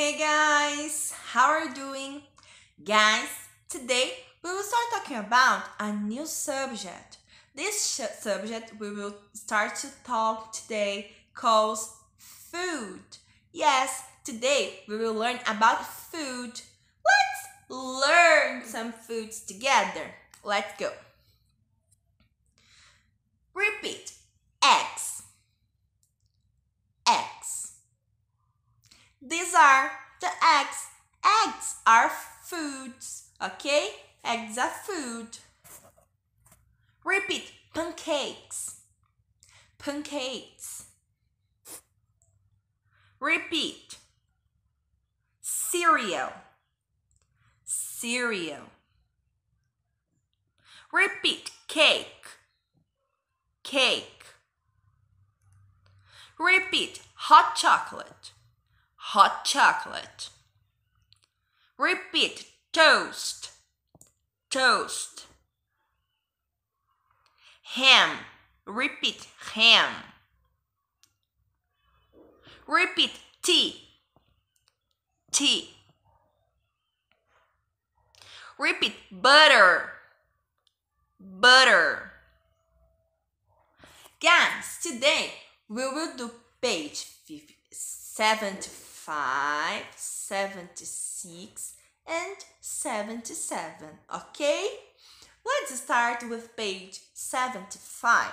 Hey guys, how are you doing? Guys, today we will start talking about a new subject. This subject we will start to talk today calls food. Yes, today we will learn about food. Let's learn some foods together. Let's go. Repeat eggs. Eggs. These are the eggs. Eggs are foods. Okay? Eggs are food. Repeat pancakes. Pancakes. Repeat cereal. Cereal. Repeat cake. Cake. Repeat hot chocolate. Hot chocolate. Repeat toast. Toast. Ham. Repeat ham. Repeat tea. Tea. Repeat butter. Butter. Guys, today we will do page 75, 76, and 77. Okay? Let's start with page 75.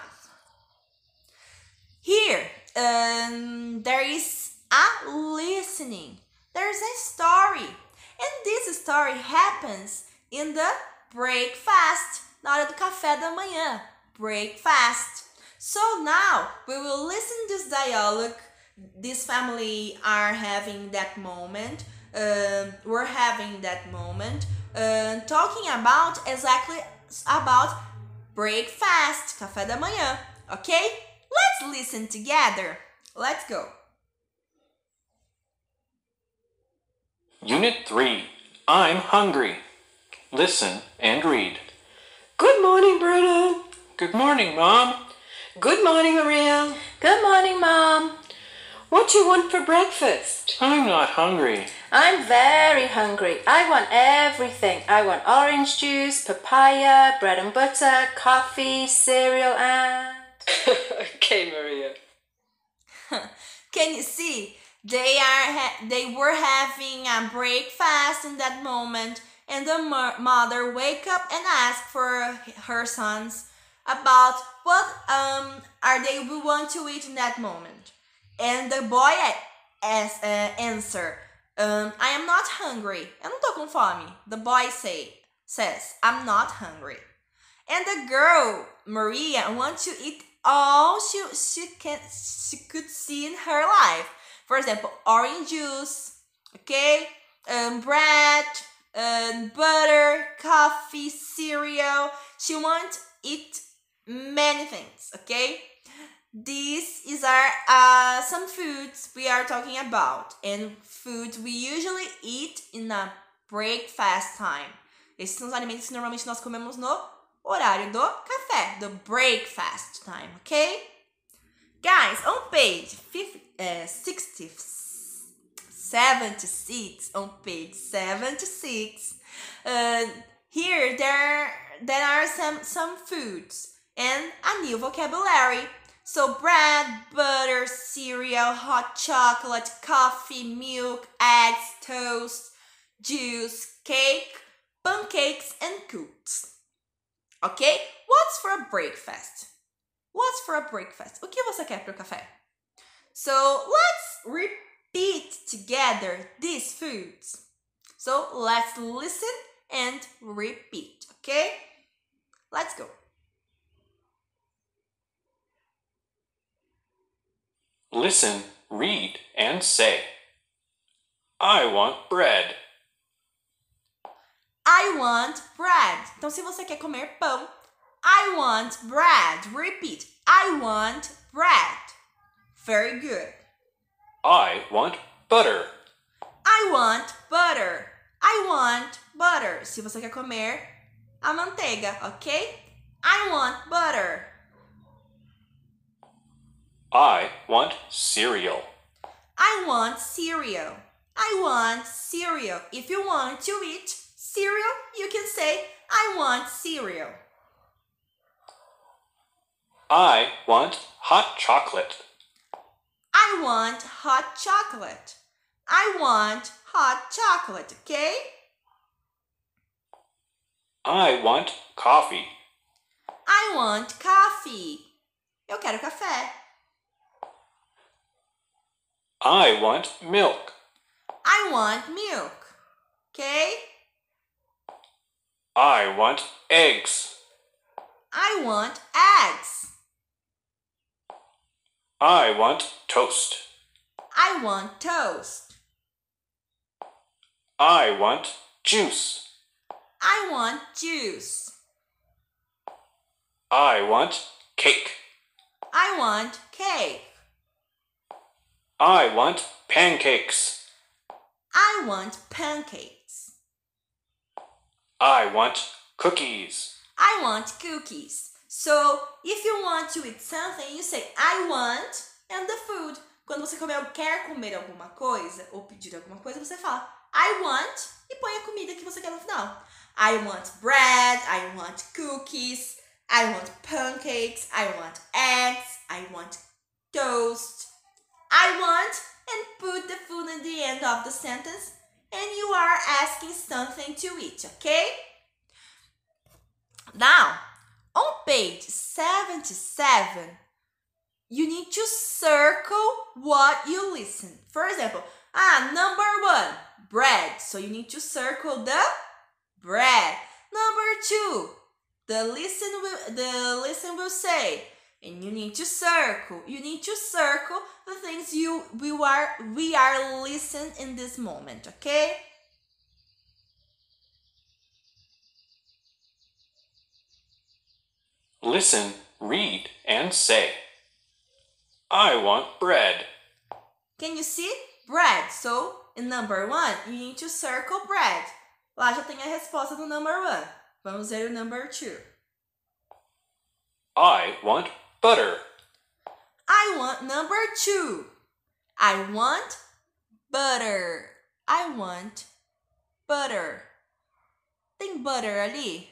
Here, um, there is a listening. There's a story. And this story happens in the breakfast, na hora do café da manhã. Breakfast. So now we will listen this dialogue. This family are having that moment. Uh, we're having that moment. Uh, talking about exactly about breakfast, café da manhã. Okay? Let's listen together. Let's go. Unit 3 I'm hungry. Listen and read. Good morning, Bruno. Good morning, Mom. Good morning, Maria. Good morning, Mom. What do you want for breakfast? I'm not hungry. I'm very hungry. I want everything. I want orange juice, papaya, bread and butter, coffee, cereal, and. okay, Maria. Can you see? They are ha- they were having a breakfast in that moment, and the mo- mother wake up and ask for her sons about what um are they we want to eat in that moment, and the boy as uh, answer, um, I am not hungry. Eu não tô com fome. The boy say says I'm not hungry, and the girl Maria wants to eat all she she can she could see in her life. For example, orange juice, okay, um, bread, um, butter, coffee, cereal. She wants eat many things, okay? These is our uh, some foods we are talking about and foods we usually eat in a breakfast time. Esses são os alimentos que normalmente nós comemos no horário do café, do breakfast time, ok? Guys, on page 50, uh, 60, 76, on page 76, uh, here there, there are some, some foods and a new vocabulary. So bread, butter, cereal, hot chocolate, coffee, milk, eggs, toast, juice, cake, pancakes, and cookies. Ok? What's for a breakfast? What's for a breakfast? O que você quer para o café? So let's repeat together these foods. So let's listen and repeat. Okay? Let's go. Listen, read, and say. I want bread. I want bread. Então, se você quer comer pão, I want bread. Repeat. I want bread. Very good. I want butter. I want butter. I want butter. Se você quer comer a manteiga, ok? I want butter. I want cereal. I want cereal. I want cereal. If you want to eat cereal, you can say, I want cereal. I want hot chocolate. I want hot chocolate. I want hot chocolate, okay? I want coffee. I want coffee. Eu quero café. I want milk. I want milk. Okay? I want eggs. I want eggs. I want toast. I want toast. I want juice. I want juice. I want cake. I want cake. I want pancakes. I want pancakes. I want cookies. I want cookies. So, if you want to eat something, you say I want and the food. Quando você comer, quer comer alguma coisa ou pedir alguma coisa, você fala I want e põe a comida que você quer no final. I want bread, I want cookies, I want pancakes, I want eggs, I want toast. I want and put the food at the end of the sentence and you are asking something to eat, okay? Now, on page 77, you need to circle what you listen. For example, ah, number one, bread. So you need to circle the bread. Number two, the listen will the listen will say, and you need to circle. You need to circle the things you we are we are listening in this moment. Okay. Listen, read, and say. I want bread. Can you see? Bread. So, in number one, you need to circle bread. Lá já tem a resposta do number one. Vamos ver o number two. I want butter. I want number two. I want butter. I want butter. Think butter ali?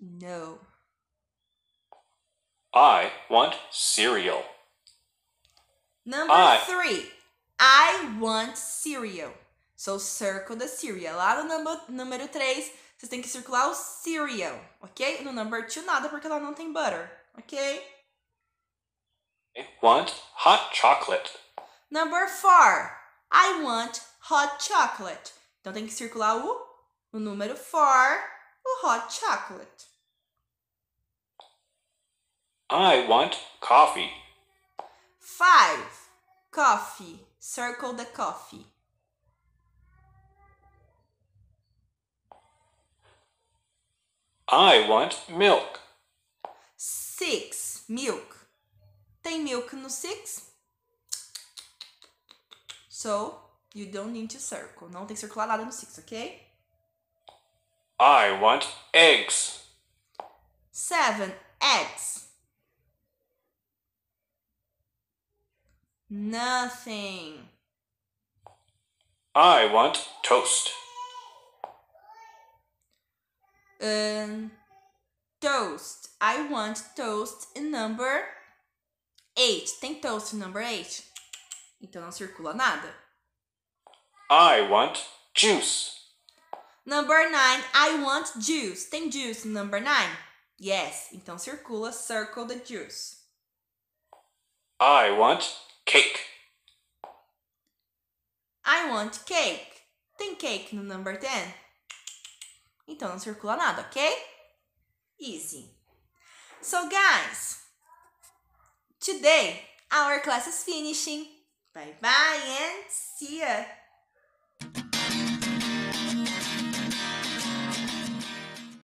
No. I want cereal. Number I. three. I want cereal. So circle the cereal. Lá no number, número 3, vocês têm que circular o cereal, ok? No number 2, nada, porque lá não tem butter, ok? I want hot chocolate. Number 4. I want hot chocolate. Então tem que circular o, o número 4, o hot chocolate. I want coffee. 5. Coffee. Circle the coffee. I want milk. 6. Milk. Tem milk no 6? So, you don't need to circle. Não tem que circular nada no 6, ok? I want eggs. 7. Eggs. Nothing. I want toast. Um, toast. I want toast in number 8. Tem toast in number 8? Então não circula nada. I want juice. Number 9. I want juice. Tem juice in number 9? Yes. Então circula, circle the juice. I want cake. I want cake. Tem cake no number 10? Então não circula nada, ok? Easy. So, guys, today our class is finishing. Bye bye and see ya.